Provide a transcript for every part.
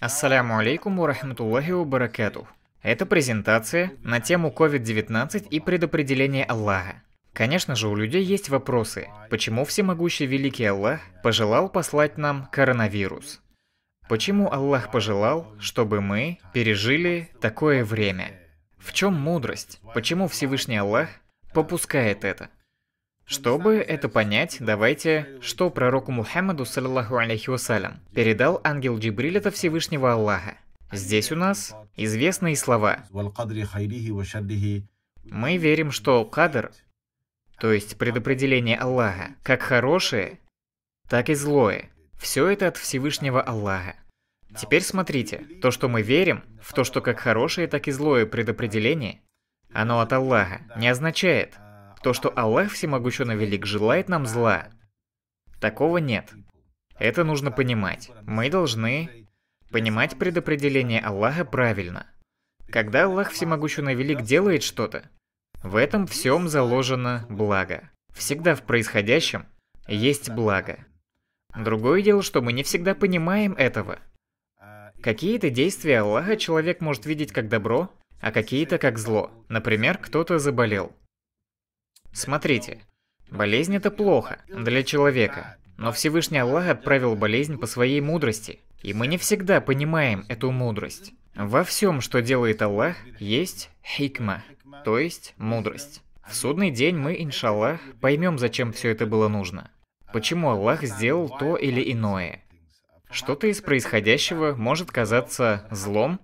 Ассаляму алейкум ва рахматуллахи ва баракатух. Это презентация на тему COVID-19 и предопределение Аллаха. Конечно же, у людей есть вопросы. Почему всемогущий великий Аллах пожелал послать нам коронавирус? Почему Аллах пожелал, чтобы мы пережили такое время? В чем мудрость? Почему Всевышний Аллах попускает это? Чтобы это понять, давайте, что пророку Мухаммаду, саллаху алейхи вассалям, передал ангел Джибриль Всевышнего Аллаха. Здесь у нас известные слова. Мы верим, что кадр, то есть предопределение Аллаха, как хорошее, так и злое, все это от Всевышнего Аллаха. Теперь смотрите, то, что мы верим, в то, что как хорошее, так и злое предопределение, оно от Аллаха, не означает, то, что Аллах Всемогущенно Велик желает нам зла. Такого нет. Это нужно понимать. Мы должны понимать предопределение Аллаха правильно. Когда Аллах Всемогущенно Велик делает что-то, в этом всем заложено благо. Всегда в происходящем есть благо. Другое дело, что мы не всегда понимаем этого. Какие-то действия Аллаха человек может видеть как добро, а какие-то как зло. Например, кто-то заболел. Смотрите, болезнь это плохо для человека, но Всевышний Аллах отправил болезнь по своей мудрости, и мы не всегда понимаем эту мудрость. Во всем, что делает Аллах, есть хикма, то есть мудрость. В судный день мы, иншаллах, поймем, зачем все это было нужно. Почему Аллах сделал то или иное. Что-то из происходящего может казаться злом,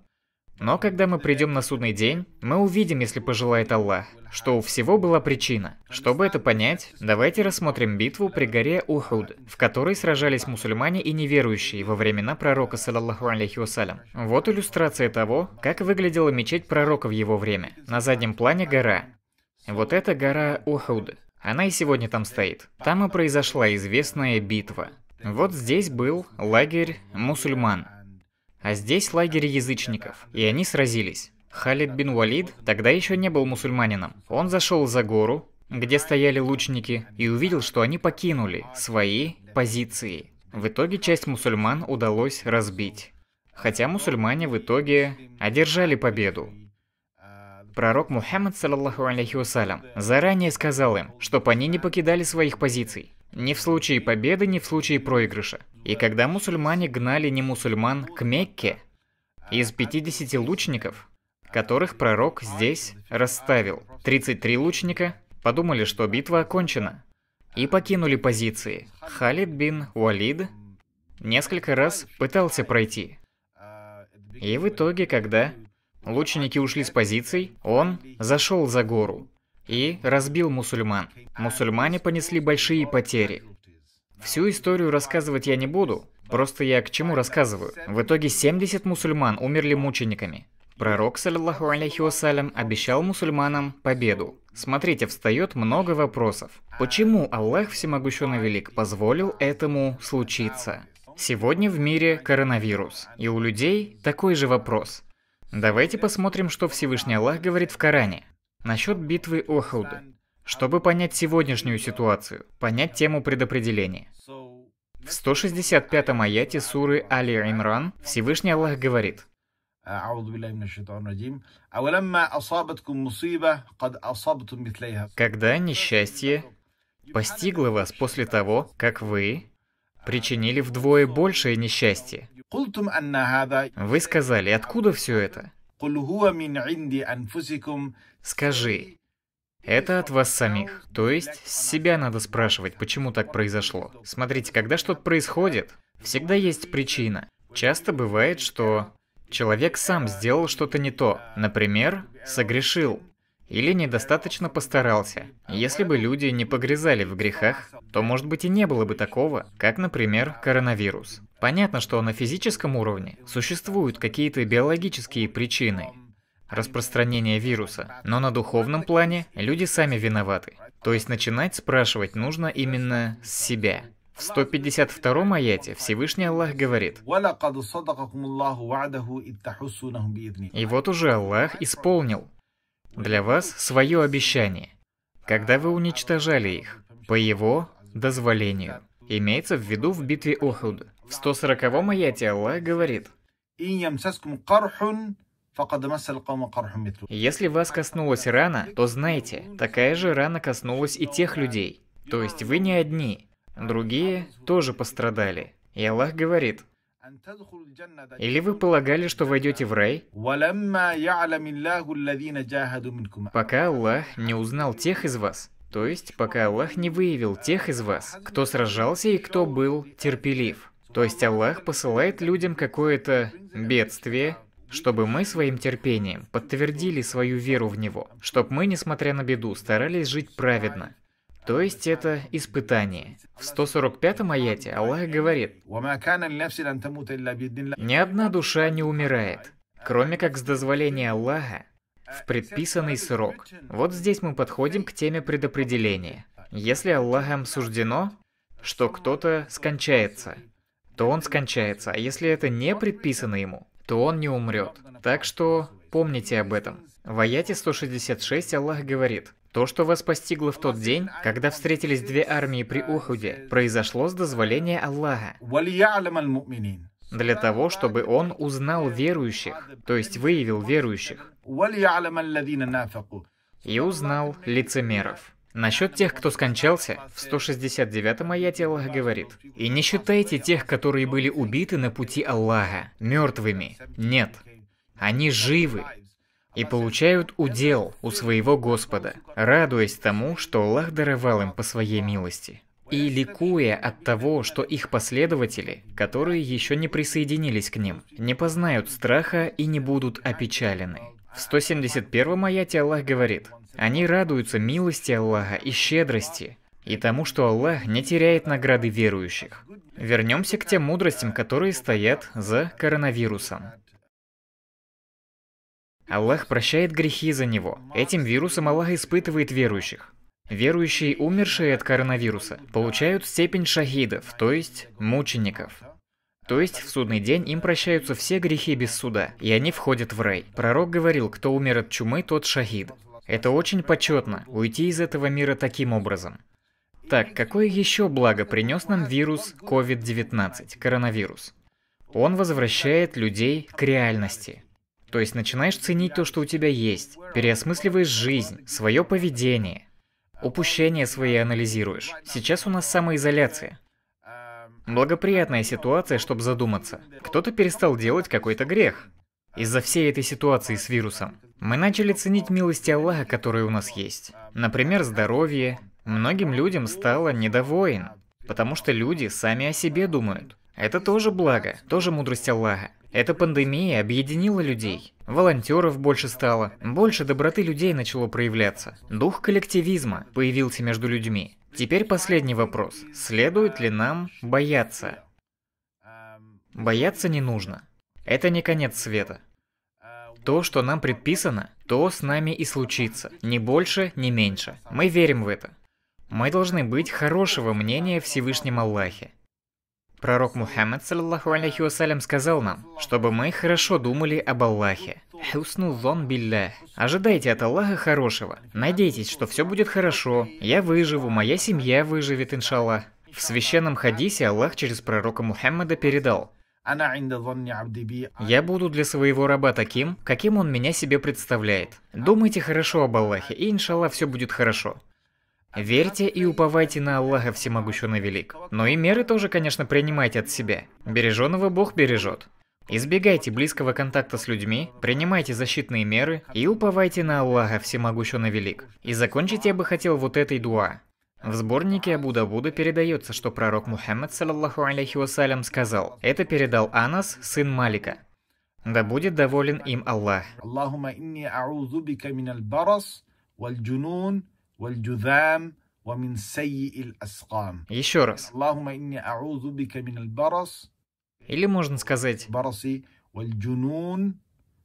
но когда мы придем на судный день, мы увидим, если пожелает Аллах, что у всего была причина. Чтобы это понять, давайте рассмотрим битву при горе Ухуд, в которой сражались мусульмане и неверующие во времена пророка, саллаллаху алейхи вассалям. Вот иллюстрация того, как выглядела мечеть пророка в его время. На заднем плане гора. Вот это гора Ухуд. Она и сегодня там стоит. Там и произошла известная битва. Вот здесь был лагерь мусульман, а здесь лагерь язычников, и они сразились. Халид бин Валид тогда еще не был мусульманином. Он зашел за гору, где стояли лучники, и увидел, что они покинули свои позиции. В итоге часть мусульман удалось разбить. Хотя мусульмане в итоге одержали победу. Пророк Мухаммад, саллаллаху алейхи вассалям, заранее сказал им, чтобы они не покидали своих позиций. Ни в случае победы, ни в случае проигрыша. И когда мусульмане гнали не мусульман к Мекке, из 50 лучников, которых пророк здесь расставил, 33 лучника подумали, что битва окончена, и покинули позиции. Халид бин Уалид несколько раз пытался пройти. И в итоге, когда лучники ушли с позиций, он зашел за гору и разбил мусульман. Мусульмане понесли большие потери. Всю историю рассказывать я не буду, просто я к чему рассказываю. В итоге 70 мусульман умерли мучениками. Пророк, саллиллаху алейхи вассалям, обещал мусульманам победу. Смотрите, встает много вопросов. Почему Аллах Всемогущенный Велик позволил этому случиться? Сегодня в мире коронавирус, и у людей такой же вопрос. Давайте посмотрим, что Всевышний Аллах говорит в Коране. Насчет битвы Охуд. Чтобы понять сегодняшнюю ситуацию, понять тему предопределения. В 165-м аяте суры Али Имран Всевышний Аллах говорит когда несчастье постигло вас после того, как вы причинили вдвое большее несчастье. Вы сказали, откуда все это? Скажи, это от вас самих. То есть, с себя надо спрашивать, почему так произошло. Смотрите, когда что-то происходит, всегда есть причина. Часто бывает, что человек сам сделал что-то не то. Например, согрешил. Или недостаточно постарался. Если бы люди не погрязали в грехах, то, может быть, и не было бы такого, как, например, коронавирус. Понятно, что на физическом уровне существуют какие-то биологические причины, распространения вируса. Но на духовном плане люди сами виноваты. То есть начинать спрашивать нужно именно с себя. В 152-м аяте Всевышний Аллах говорит, «И вот уже Аллах исполнил для вас свое обещание, когда вы уничтожали их, по его дозволению». Имеется в виду в битве Ухуд. В 140-м аяте Аллах говорит, Если вас коснулась рана, то знайте, такая же рана коснулась и тех людей. То есть вы не одни. Другие тоже пострадали. И Аллах говорит, или вы полагали, что войдете в рай, пока Аллах не узнал тех из вас, то есть пока Аллах не выявил тех из вас, кто сражался и кто был терпелив. То есть Аллах посылает людям какое-то бедствие, чтобы мы своим терпением подтвердили свою веру в Него, чтобы мы, несмотря на беду, старались жить праведно. То есть это испытание. В 145-м аяте Аллах говорит, «Ни одна душа не умирает, кроме как с дозволения Аллаха в предписанный срок». Вот здесь мы подходим к теме предопределения. Если Аллахом суждено, что кто-то скончается, то он скончается, а если это не предписано ему, то он не умрет. Так что помните об этом. В аяте 166 Аллах говорит, то, что вас постигло в тот день, когда встретились две армии при Ухуде, произошло с дозволения Аллаха. Для того, чтобы Он узнал верующих, то есть выявил верующих, и узнал лицемеров. Насчет тех, кто скончался, в 169-м аяте Аллах говорит, «И не считайте тех, которые были убиты на пути Аллаха, мертвыми. Нет, они живы и получают удел у своего Господа, радуясь тому, что Аллах даровал им по своей милости, и ликуя от того, что их последователи, которые еще не присоединились к ним, не познают страха и не будут опечалены. В 171-м аяте Аллах говорит, они радуются милости Аллаха и щедрости, и тому, что Аллах не теряет награды верующих. Вернемся к тем мудростям, которые стоят за коронавирусом. Аллах прощает грехи за него. Этим вирусом Аллах испытывает верующих. Верующие, умершие от коронавируса, получают степень шахидов, то есть мучеников. То есть в судный день им прощаются все грехи без суда, и они входят в рай. Пророк говорил, кто умер от чумы, тот шахид. Это очень почетно, уйти из этого мира таким образом. Так, какое еще благо принес нам вирус COVID-19, коронавирус? Он возвращает людей к реальности. То есть начинаешь ценить то, что у тебя есть, переосмысливаешь жизнь, свое поведение, упущения свои анализируешь. Сейчас у нас самоизоляция. Благоприятная ситуация, чтобы задуматься. Кто-то перестал делать какой-то грех. Из-за всей этой ситуации с вирусом. Мы начали ценить милости Аллаха, которые у нас есть. Например, здоровье. Многим людям стало недовоин, потому что люди сами о себе думают. Это тоже благо, тоже мудрость Аллаха. Эта пандемия объединила людей. Волонтеров больше стало, больше доброты людей начало проявляться. Дух коллективизма появился между людьми. Теперь последний вопрос. Следует ли нам бояться? Бояться не нужно. Это не конец света. То, что нам предписано, то с нами и случится. Ни больше, ни меньше. Мы верим в это. Мы должны быть хорошего мнения Всевышнем Аллахе. Пророк Мухаммад, саллаху алейхи вассалям, сказал нам, чтобы мы хорошо думали об Аллахе. Хусну зон биллях. Ожидайте от Аллаха хорошего. Надейтесь, что все будет хорошо. Я выживу, моя семья выживет, иншаллах. В священном хадисе Аллах через пророка Мухаммада передал, я буду для своего раба таким, каким он меня себе представляет. Думайте хорошо об Аллахе, и иншаллах все будет хорошо. Верьте и уповайте на Аллаха Всемогущего Велик. Но и меры тоже, конечно, принимайте от себя. Береженого Бог бережет. Избегайте близкого контакта с людьми, принимайте защитные меры и уповайте на Аллаха Всемогущего Велик. И закончить я бы хотел вот этой дуа. В сборнике Абу Дабуда передается, что пророк Мухаммад, саллаллаху алейхи вассалям, сказал, это передал Анас, сын Малика. Да будет доволен им Аллах. Аллахума инни аузу бика миналь барас, валь джунун,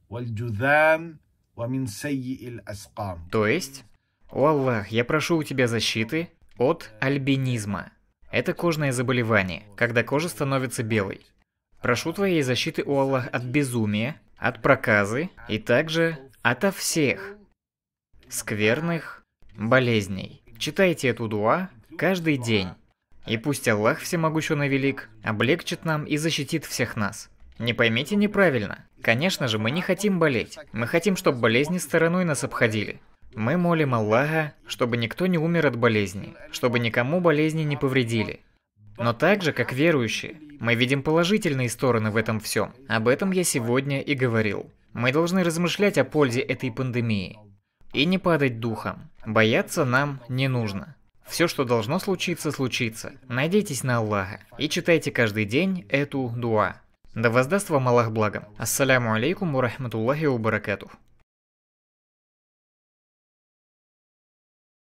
валь джудам, еще раз. Или можно сказать То есть, о Аллах, я прошу у тебя защиты от альбинизма. Это кожное заболевание, когда кожа становится белой. Прошу твоей защиты, у Аллах, от безумия, от проказы и также ото всех скверных болезней. Читайте эту дуа каждый день. И пусть Аллах Всемогущий Велик облегчит нам и защитит всех нас. Не поймите неправильно. Конечно же, мы не хотим болеть. Мы хотим, чтобы болезни стороной нас обходили. Мы молим Аллаха, чтобы никто не умер от болезни, чтобы никому болезни не повредили. Но так же, как верующие, мы видим положительные стороны в этом всем. Об этом я сегодня и говорил. Мы должны размышлять о пользе этой пандемии. И не падать духом. Бояться нам не нужно. Все, что должно случиться, случится. Надейтесь на Аллаха и читайте каждый день эту дуа. Да воздаст вам Аллах благом. Ассаляму алейкум ва рахматуллахи ва баракатух.